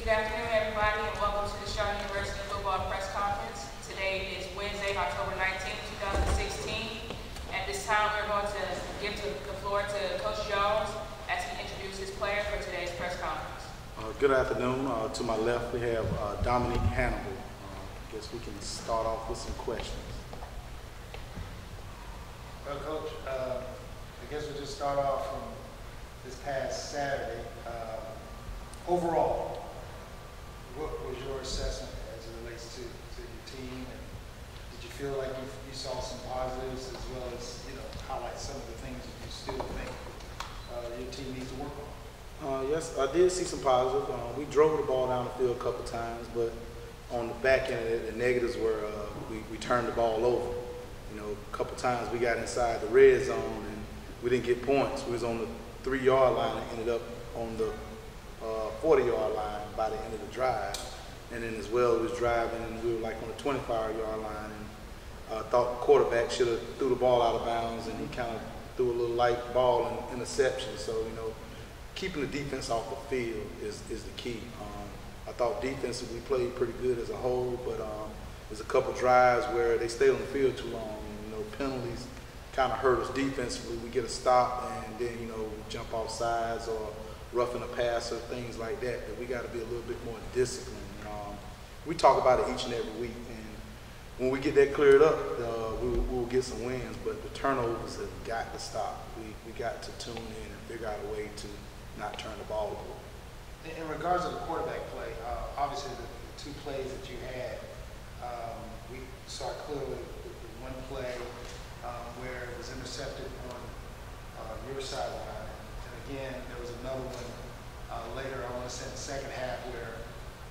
Good afternoon, everybody, and welcome to the Shaw University Football Press Conference. Today is Wednesday, October 19, 2016. At this time, we're going to give the the floor to Coach Jones as he introduces his players for today's press conference. Uh, Good afternoon. Uh, To my left, we have uh, Dominique Hannibal. Uh, Guess we can start off with some questions. Well, Coach, uh, I guess we'll just start off from this past Saturday. Um, Overall, what was your assessment as it relates to, to your team? And did you feel like you, you saw some positives as well as, you know, highlight some of the things that you still think uh, your team needs to work on? Uh, Yes, I did see some positive. Uh, We drove the ball down the field a couple times, but on the back end of it, the negatives were uh, we we turned the ball over. You know, a couple times we got inside the red zone and we didn't get points. We was on the three-yard line and ended up on the uh, 40-yard line by the end of the drive. And then as well, we was driving and we were like on the 25-yard line and uh, thought the quarterback should have threw the ball out of bounds and he kind of threw a little light ball and interception. So, you know, keeping the defense off the field is, is the key. Um, I thought defensively we played pretty good as a whole, but um, there's a couple drives where they stayed on the field too long. You know, penalties kind of hurt us defensively. We get a stop and then, you know, we jump off sides or roughing a pass or things like that, that we got to be a little bit more disciplined. Um, we talk about it each and every week, and when we get that cleared up, uh, we'll, we'll get some wins. But the turnovers have got to stop. We, we got to tune in and figure out a way to not turn the ball over. In, in regards to the quarterback play, uh, obviously the, the two plays that you had, um, we saw clearly the, the one play um, where it was intercepted on uh, your sideline, again there was another one uh, later. I want to say in the second half where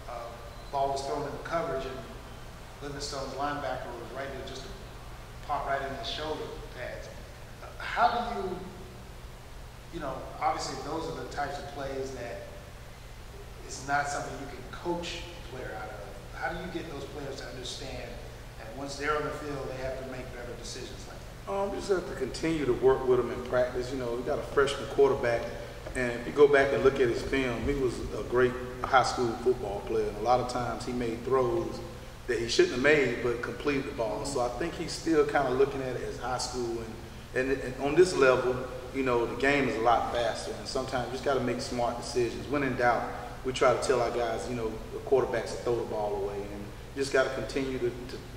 uh, ball was thrown into coverage and Livingstone's linebacker was right there just to pop right in his shoulder pads. Uh, How do you you know, obviously those are the types of plays that it's not something you can coach a player out of. How do you get those players to understand that once they're on the field, they have to make better decisions like that? Um, just have to continue to work with them in practice. You know, we got a freshman quarterback, and if you go back and look at his film, he was a great high school football player. And a lot of times he made throws that he shouldn't have made, but completed the ball. So I think he's still kind of looking at it as high school. And, and, and on this level, you know, the game is a lot faster. And sometimes you just got to make smart decisions. When in doubt, we try to tell our guys, you know, the quarterbacks to throw the ball away. And you just got to continue to,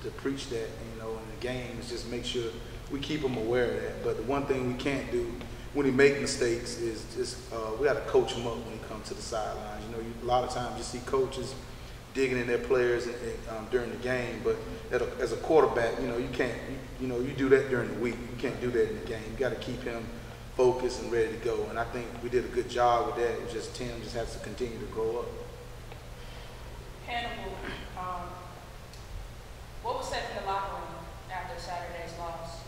to, preach that, you know, in the game is just make sure we keep them aware of that. But the one thing we can't do when he make mistakes is just uh, we got to coach him up when he comes to the sidelines. You know, you, a lot of times you see coaches digging in their players um, during the game, but a, as a quarterback, you know, you can't, you, you know, you do that during the week. You can't do that in the game. You got to keep him focused and ready to go. And I think we did a good job with that. It's just Tim just has to continue to grow up. Hannibal, um, what was said in the locker room after Saturday's loss?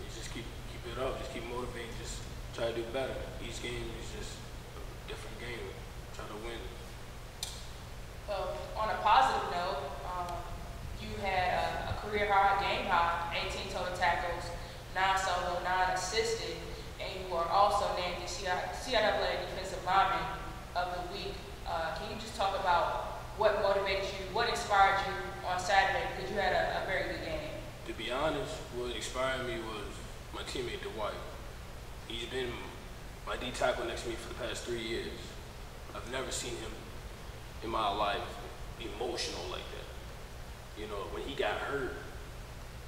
You just keep keep it up, just keep motivating, just try to do better. Each game is just a different game. Try to win. Well, on a positive note, um, you had a, a career high, game high, 18 total tackles, nine solo, nine assisted, and you were also named the CI- CIAA Defensive Lineman of the Week. Uh, can you just talk about what motivated you, what inspired you on Saturday? Because you had a, a very good game. To be honest, what inspired me was my teammate Dwight. He's been my D tackle next to me for the past three years. I've never seen him in my life emotional like that. You know, when he got hurt,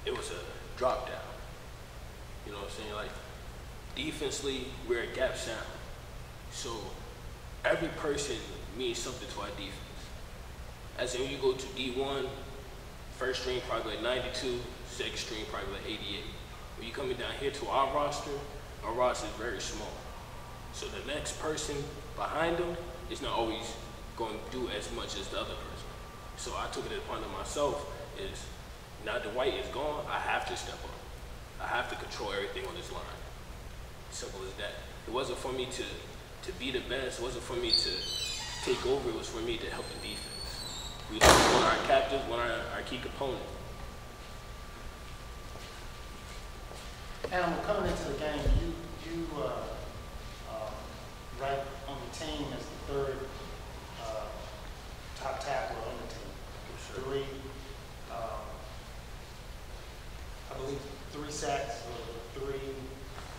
it was a drop down. You know what I'm saying? Like defensively, we're a gap sound. So every person means something to our defense. As in, when you go to D1, first string probably like 92, second string probably like 88. When you coming down here to our roster, roster is very small. So the next person behind them is not always going to do as much as the other person. So I took it upon myself is now the Dwight is gone, I have to step up. I have to control everything on this line. Simple as that. It wasn't for me to to be the best. It wasn't for me to take over. It was for me to help the defense. We lost one of our captains, one of our, our key components. Hannibal, coming into the game, you, uh, uh, right on the team as the third uh, top tackler on the team. Sure. Three, um, I believe three sacks or three,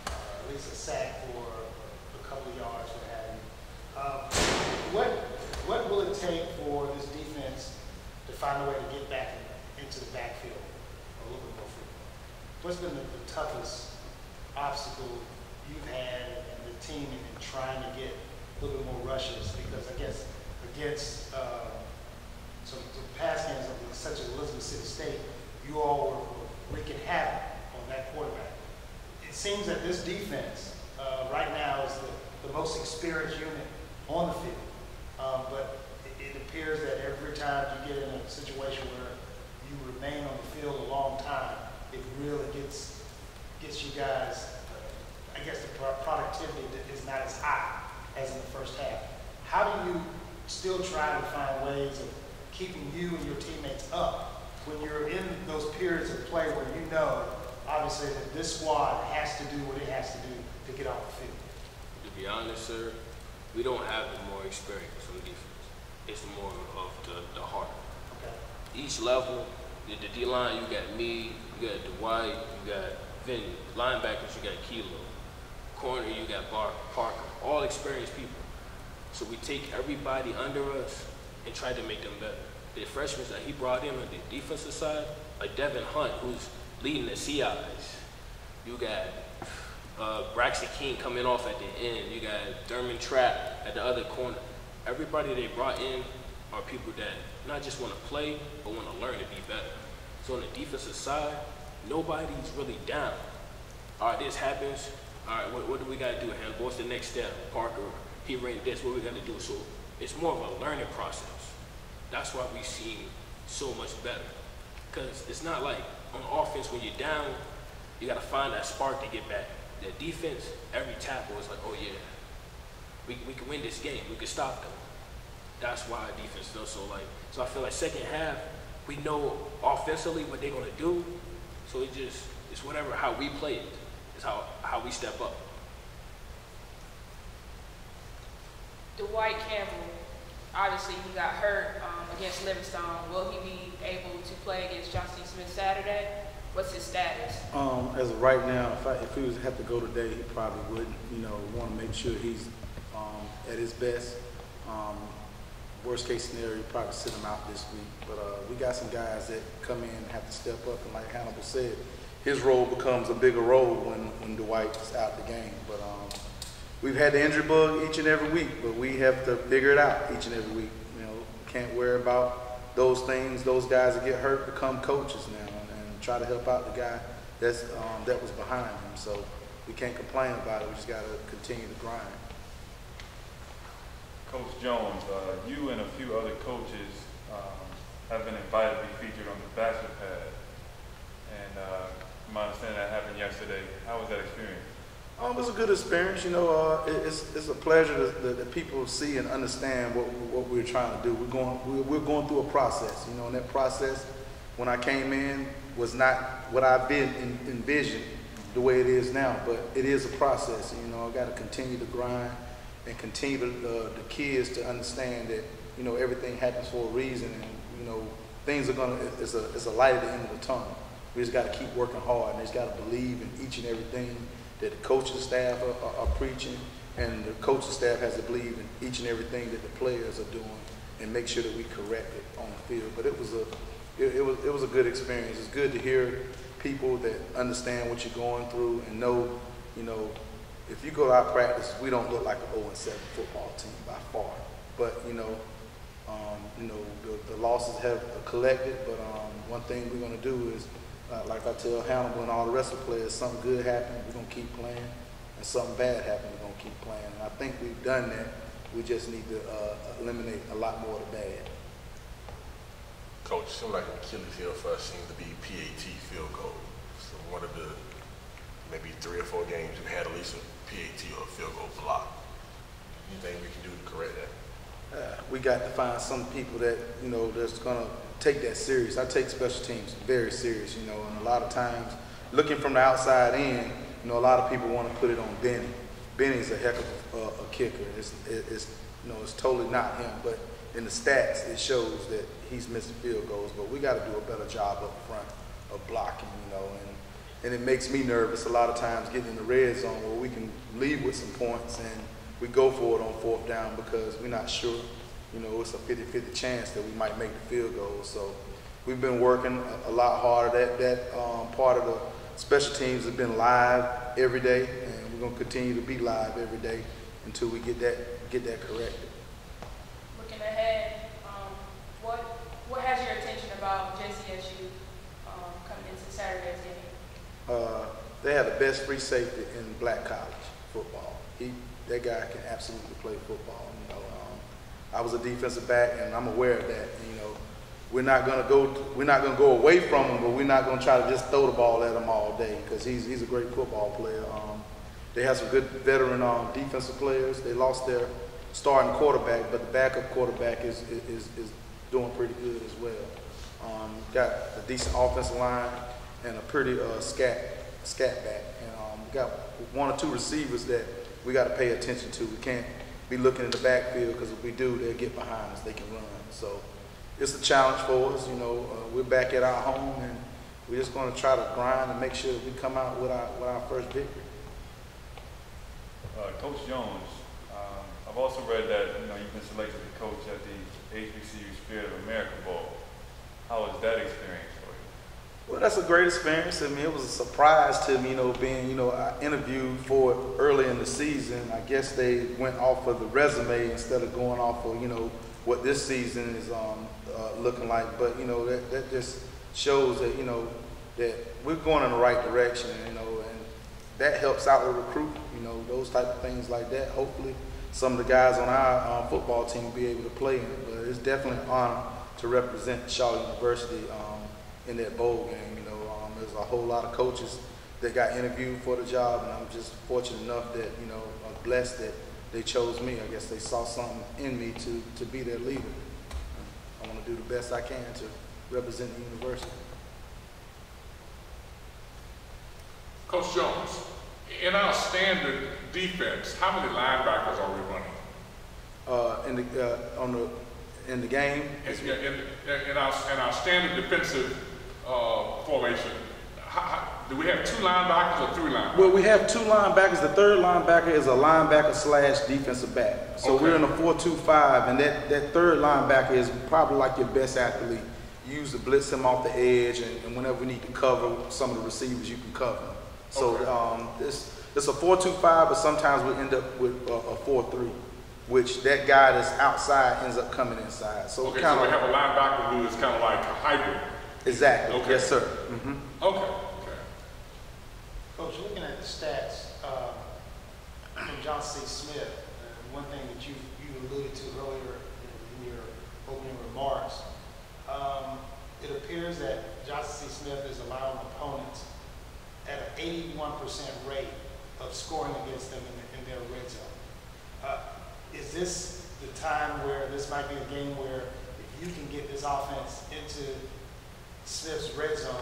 at least a sack for a couple of yards, what have you. Um, what, what will it take for this defense to find a way to get back in, into the backfield a little bit more frequently? What's been the, the toughest obstacle you've had and the team in trying to get a little bit more rushes? Because I guess against uh, some, some past games such as Elizabeth City State, you all were, were wreaking havoc on that quarterback. It seems that this defense uh, right now is the, the most experienced unit on the field. Um, but it, it appears that every time you get in a situation where you remain on the field a long time, it really gets gets you guys. I guess the productivity is not as high as in the first half. How do you still try to find ways of keeping you and your teammates up when you're in those periods of play where you know, obviously, that this squad has to do what it has to do to get off the field? To be honest, sir, we don't have the more experience on defense. It's more of the, the heart. Okay. Each level, the, the D line, you got me, you got Dwight, you got Vinny. Linebackers, you got Kilo. Corner, you got Bar- Parker. All experienced people. So we take everybody under us and try to make them better. The freshmen that he brought in on the defensive side, like Devin Hunt, who's leading the CIs. You got uh, Braxton King coming off at the end. You got Thurman Trapp at the other corner. Everybody they brought in are people that not just want to play, but want to learn to be better. So on the defensive side, nobody's really down. All right, this happens. All right, what, what do we got to do? What's the next step? Parker, he ran this. What we got to do? So it's more of a learning process. That's why we seem so much better. Because it's not like on offense when you're down, you got to find that spark to get back. The defense, every tackle is like, oh yeah, we, we can win this game. We can stop them. That's why defense feels so like. So I feel like second half, we know offensively what they're gonna do. So it just it's whatever how we play it. It's how how we step up. Dwight Campbell, obviously he got hurt um, against Livingstone. Will he be able to play against Johnson Smith Saturday? What's his status? Um, as of right now, if I, if he was to have to go today, he probably wouldn't, you know, want to make sure he's, um, at his best. Um, worst case scenario, you probably sit him out this week. But, uh, we got some guys that come in and have to step up, and like Hannibal said, his role becomes a bigger role when, when Dwight's out the game. But, um, we've had the injury bug each and every week, but we have to figure it out each and every week. You know, can't worry about those things. Those guys that get hurt become coaches now and, and try to help out the guy that's um, that was behind him. So we can't complain about it. We just got to continue to grind. Coach Jones, uh, you and a few other coaches um, have been invited to be featured on the Bachelor Pad. And uh, my understanding that happened yesterday. How was that experience? Um, it was a good experience. You know, uh, it, it's, it's a pleasure that, people see and understand what, what we're trying to do. We're going, we're, going through a process. You know, and that process, when I came in, was not what I've been en- envisioned the way it is now. But it is a process. You know, I got to continue to grind and continue to, uh, the kids to understand that you know everything happens for a reason, and you know things are gonna. It's a it's a light at the end of the tunnel. We just got to keep working hard, and just got to believe in each and everything that the coaching staff are, are, are preaching, and the coaching staff has to believe in each and everything that the players are doing, and make sure that we correct it on the field. But it was a it, it was it was a good experience. It's good to hear people that understand what you're going through and know, you know, if you go to our practice, we don't look like an 0 7 football team by far. But you know, um, you know, the, the losses have collected. But um, one thing we're going to do is, uh, like I tell Hannibal and all the rest of the players, something good happens, we're going to keep playing, and something bad happens, we're going to keep playing. And I think we've done that. We just need to uh, eliminate a lot more of the bad. Coach, it seems like Achilles heel for us seems to be PAT field goal. So one of the maybe three or four games we've had at least a PAT or a field goal block. Anything we can do to correct that? Uh, we got to find some people that you know that's gonna take that serious. I take special teams very serious, you know, and a lot of times, looking from the outside in, you know, a lot of people want to put it on Benny. Benny's a heck of a, a, kicker. It's, it's you know, it's totally not him, but in the stats, it shows that he's missing field goals. But we got to do a better job up front of blocking, you know, and and it makes me nervous a lot of times getting in the red zone where we can leave with some points and we go for it on fourth down because we're not sure. You know, it's a 50-50 chance that we might make the field goal. So we've been working a, lot harder. That that um, part of the special teams has been live every day, and we're gonna continue to be live every day until we get that get that corrected. Looking ahead, um, what, what has your attention about JCSU, um, coming into Saturday's game? Uh, they have the best free safety in black college football. He, that guy can absolutely play football. I was a defensive back, and I'm aware of that. You know, we're not gonna go, we're not gonna go away from him, but we're not gonna try to just throw the ball at him all day because he's he's a great football player. Um, they have some good veteran um, defensive players. They lost their starting quarterback, but the backup quarterback is is, is doing pretty good as well. Um, got a decent offensive line and a pretty uh, scat scat back, and um, got one or two receivers that we got to pay attention to. We can't be looking in the backfield because if we do, they'll get behind us. They can run. So it's a challenge for us. You know, uh, we're back at our home, and we're just going to try to grind and make sure that we come out with our with our first victory. Uh, Coach Jones, um, I've also read that, you know, you've been selected to coach at the HBCU Spirit of America Bowl. How was that experience? Well, that's a great experience. I mean, it was a surprise to me, you know, being, you know, I interviewed for it early in the season. I guess they went off of the resume instead of going off of, you know, what this season is um, uh, looking like. But, you know, that, that just shows that, you know, that we're going in the right direction, you know, and that helps out the recruit, you know, those type of things like that. Hopefully, some of the guys on our um, football team will be able to play in it. But it's definitely an honor to represent Shaw University um, in that bowl game. You know, um, there's a whole lot of coaches that got interviewed for the job, and I'm just fortunate enough that you know, I'm blessed that they chose me. I guess they saw something in me to to be their leader. I want to do the best I can to represent the university. Coach Jones, in our standard defense, how many linebackers are we running? Uh, in the uh, on the in the game, In, in, in our, in our standard defensive, uh, formation, how, how, do we have two linebackers or three linebackers? Well, we have two linebackers. The third linebacker is a linebacker slash defensive back. So Okay. we're in a four-two-five, and that, that third linebacker is probably like your best athlete. You use to blitz him off the edge, and, and whenever we need to cover some of the receivers, you can cover them. So Okay. um, it's, it's a four-two-five, but sometimes we end up with a, a four-three, which that guy that's outside ends up coming inside. So Okay, kind so we have a linebacker who is kind of like a hybrid. Exactly. Okay. Yes, sir. hmm Okay, okay. Coach, looking at the stats, uh, from Johnson C. Smith, uh, one thing that you, you alluded to earlier in, in your opening remarks, um, it appears that Johnson C. Smith is allowing opponents at an eighty-one percent rate of scoring against them in, the, in their red zone. Uh, is this the time where this might be a game where if you can get this offense into Smith's red zone,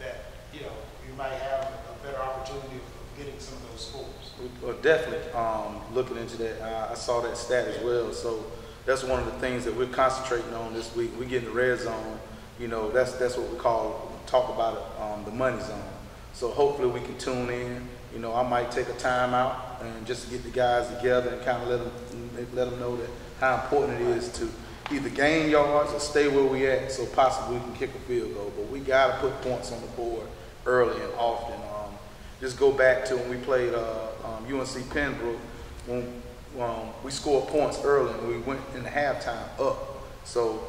that, you know, you might have a better opportunity of getting some of those scores. We are definitely um, looking into that. I, I saw that stat as well. So that's one of the things that we're concentrating on this week. We get in the red zone. You know, that's that's what we call talk about it, um, the money zone. So hopefully we can tune in. You know, I might take a time out and just get the guys together and kind of let them let them know that how important it is to either gain yards or stay where we at, so possibly we can kick a field goal. But we got to put points on the board early and often. Um, just go back to when we played uh, um, UNC Pembroke, when um, we scored points early and we went in the halftime up. So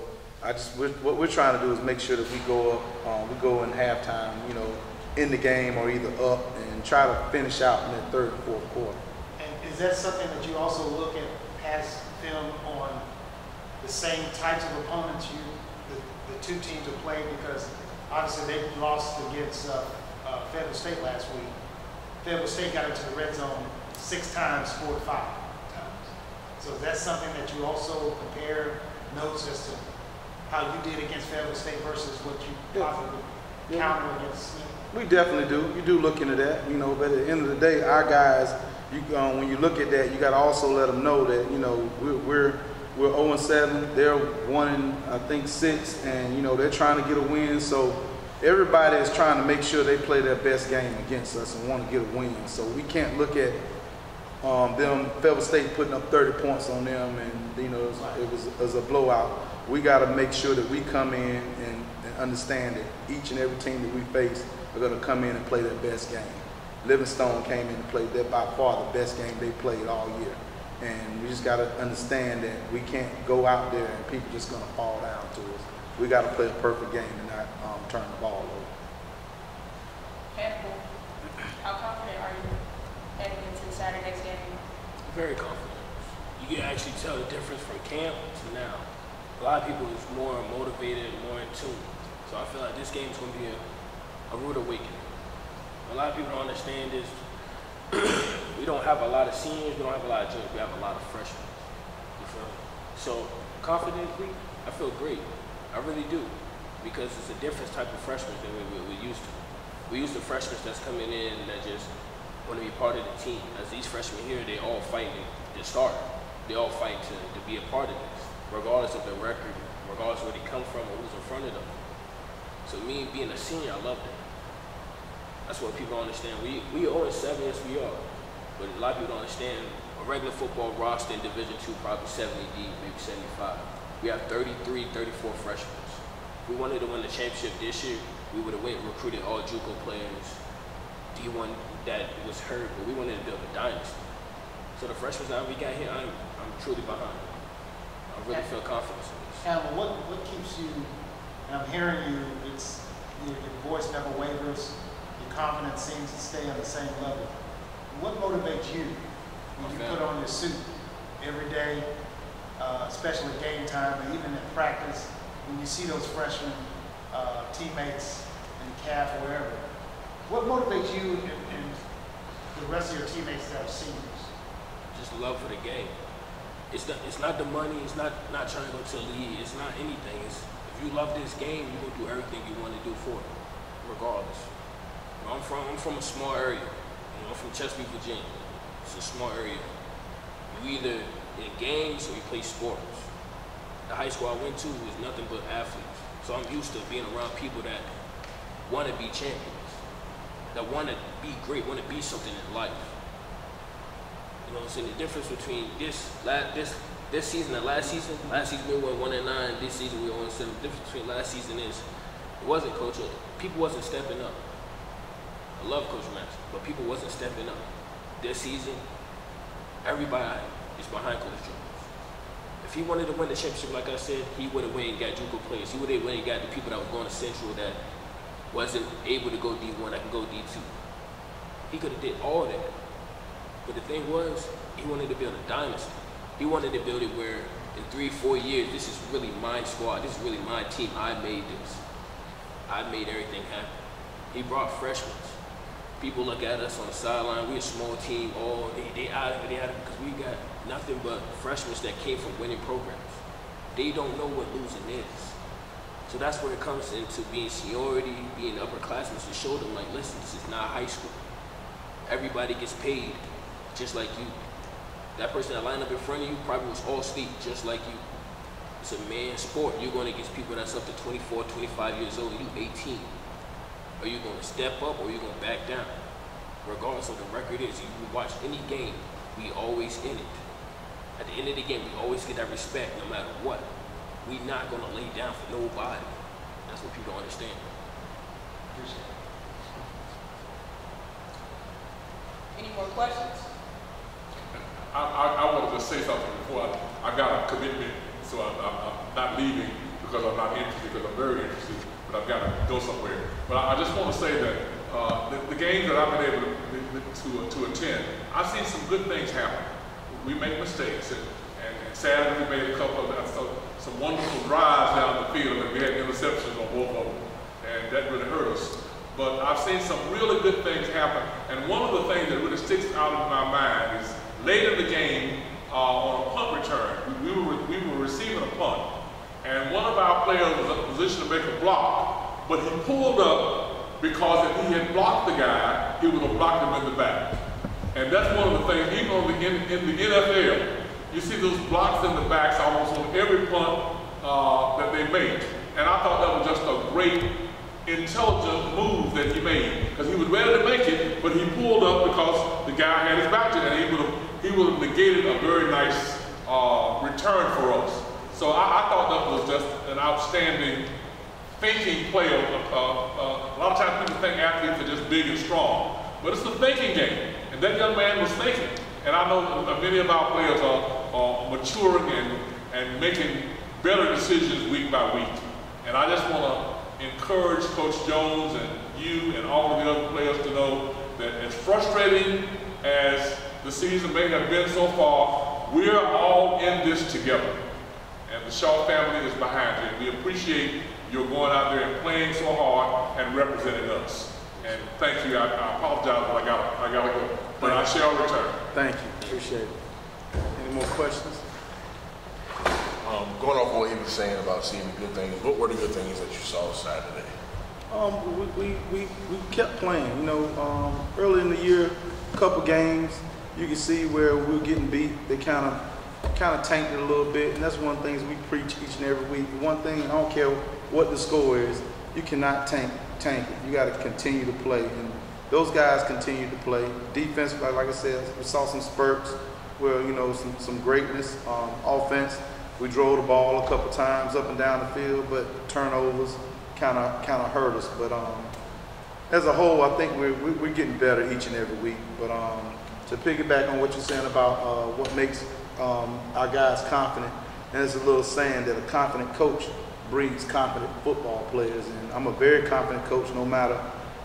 I just we're, what we're trying to do is make sure that we go up, um, we go in halftime, you know, in the game or either up and try to finish out in the third fourth quarter. And is that something that you also look at past film on the same types of opponents you, the, the two teams have played? Because obviously they lost against uh, uh, Fayetteville State last week. Fayetteville State got into the red zone six times, scored five times. So is that something that you also compare notes as to how you did against Fayetteville State versus what you Yeah. possibly Yeah. countered against? We definitely do. You do look into that, you know. But at the end of the day, our guys, you um, when you look at that, you got to also let them know that you know we're we're we're 0 and 7. They're one and I think six, and you know they're trying to get a win. So everybody is trying to make sure they play their best game against us and want to get a win. So we can't look at um, them Fayetteville State putting up 30 points on them, and you know it was, it was, it was a blowout. We got to make sure that we come in and, and understand that each and every team that we face are going to come in and play their best game. Livingstone came in and played their by far the best game they played all year, and we just got to understand that we can't go out there and people just going to fall down to us. We got to play a perfect game and not um, turn the ball over. Hannibal, how confident are you heading into Saturday's game? Very confident. You can actually tell the difference from camp to now. A lot of people is more motivated, and more in tune. So I feel like this game is going to be a, a rude awakening. A lot of people don't understand this. we don't have a lot of seniors, we don't have a lot of juniors, we have a lot of freshmen. You feel me? So confidently, I feel great. I really do. Because it's a different type of freshman than we, we, we used to. We used to freshmen that's coming in that just want to be part of the team. As these freshmen here, they all fighting to start. They all fight to, to be a part of this, regardless of their record, regardless of where they come from or who's in front of them. So me being a senior, I love that. That's what people understand. We we 0 7, yes we are. But a lot of people don't understand a regular football roster in Division two probably 70 deep, maybe 75. We have 33, 34 freshmen. If we wanted to win the championship this year, we would have went and recruited all JUCO players, D1 that was hurt, but we wanted to build a dynasty. So the freshmen that we got here, I'm, I'm truly behind. I really feel confidence in this. Campbell, what, what keeps you, and I'm hearing you, it's, your, your voice never wavers, your confidence seems to stay on the same level. What motivates you when you put on your suit every day, uh, especially at game time, or even at practice, when you see those freshman uh, teammates in the calf or wherever? What motivates you and, and the rest of your teammates that are seniors? just love for the game. It's not, it's not the money. It's not not trying to go to the league. It's not anything. It's if you love this game, you're gonna do everything you want to do for it, regardless. I'm from I'm from a small area. I'm from Chesapeake, Virginia. It's a small area. You either in games or you play sports. The high school I went to was nothing but athletes, so I'm used to being around people that want to be champions, that want to be great, want to be something in life. You know what I'm saying? The difference between this la this this season and last season, last season we went one and nine, this season we won seven. The difference between last season is it wasn't coach people wasn't stepping up. I love Coach Max, but people wasn't stepping up. This season, everybody is behind Coach Jones. If he wanted to win the championship, like I said, he would have went and got JUCO players. He would have went and got the people that was going to Central that wasn't able to go D1, that can go D2. He could have did all that. But the thing was, he wanted to build a dynasty. He wanted to build it where in three, four years, this is really my squad. This is really my team. I made this. I made everything happen. He brought freshmen. People look at us on the sideline. We're a small team. Oh, they, they out of it. They out of it. Because we got nothing but freshmen that came from winning programs. They don't know what losing is. So that's where it comes into being seniority, being upperclassmen to show them, like, listen, this is not high school. Everybody gets paid just like you. That person that lined up in front of you probably was all state just like you. It's a man's sport. You're going against people that's up to 24, 25 years old, you 18. Are you going to step up or are you going to back down? Regardless of the record is, you watch any game, we always in it. At the end of the game, we always get that respect no matter what. we not going to lay down for nobody. That's what people don't understand. Any more questions? I, I, I want to just say something before I, I got a commitment, so I'm, I'm, I'm not leaving because I'm not interested, because I'm very interested, but I've got to go somewhere. But I, I just want to say that uh, the, the games that I've been able to, to, to attend, I've seen some good things happen. We make mistakes, and, and, and Saturday we made a couple of uh, so, some wonderful drives down the field, and we had interceptions on both of them, and that really hurt us. But I've seen some really good things happen, and one of the things that really sticks out of my mind is late in the game uh, on a punt return. We, we, were, we were receiving a punt, and one of our players was in a position to make a block, but he pulled up because if he had blocked the guy, he would have blocked him in the back. And that's one of the things, even on the, in, in the NFL, you see those blocks in the backs almost on every punt uh, that they make. And I thought that was just a great intelligent move that he made because he was ready to make it, but he pulled up because the guy had his back to him. And he would have he would have negated a very nice uh, return for us. So I, I thought that was just an outstanding thinking play. Of, uh, uh, a lot of times people think athletes are just big and strong, but it's a thinking game, and that young man was thinking. And I know many of our players are, are maturing and, and making better decisions week by week. And I just want to encourage Coach Jones and you and all of the other players to know that as frustrating as the season may have been so far, we're all in this together. And the Shaw family is behind you. And we appreciate your going out there and playing so hard and representing us. And thank you. I, I apologize, but I got I gotta go. But I shall return. Thank you, appreciate it. Any more questions? Um, going off what he was saying about seeing the good things, what were the good things that you saw Saturday? Um, we, we, we, we kept playing, you know, um, early in the year, a couple games, you can see where we were getting beat. They kind of, kind of tanked it a little bit, and that's one of the things we preach each and every week. One thing, I don't care what the score is, you cannot tank, tank it. You got to continue to play, and those guys continue to play. Defense, like, I said, we saw some spurts where, you know, some, some greatness. Um, offense, we drove the ball a couple times up and down the field, but turnovers kind of kind of hurt us. But um, as a whole, I think we're we- we're getting better each and every week. But um, to piggyback on what you're saying about uh, what makes um, our guys confident, and there's a little saying that a confident coach breeds confident football players, and I'm a very confident coach, no matter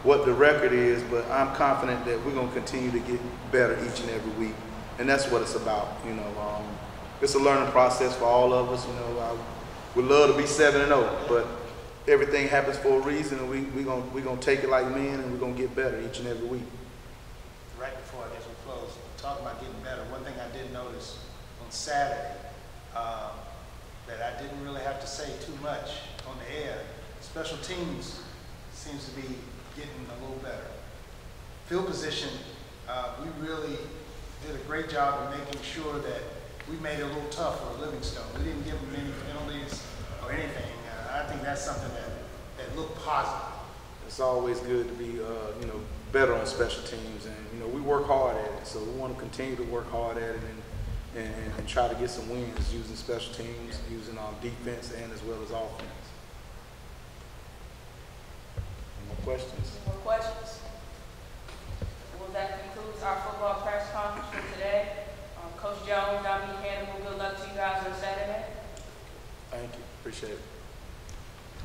what the record is. But I'm confident that we're going to continue to get better each and every week, and that's what it's about. You know, um, it's a learning process for all of us. You know, I would love to be seven and zero, but everything happens for a reason, and we we gonna we gonna take it like men, and we're gonna get better each and every week. right before I guess we close, talking about getting better, one thing I did notice on Saturday, um, that I didn't really have to say too much on the air, special teams seems to be getting a little better. Field position, uh, we really did a great job of making sure that we made it a little tough for Livingstone. We didn't give them any penalties or anything. Uh, I think that's something that, that looked positive. It's always good to be, uh, you know, better on special teams, and you know, we work hard at it. So we want to continue to work hard at it and, and, and try to get some wins using special teams, using our defense, and as well as offense. Any more questions? Any more questions? Well, that concludes our football press conference for today. Um, Coach Jones, Dominique Hannibal, good luck to you guys on Saturday. Thank you. Appreciate it.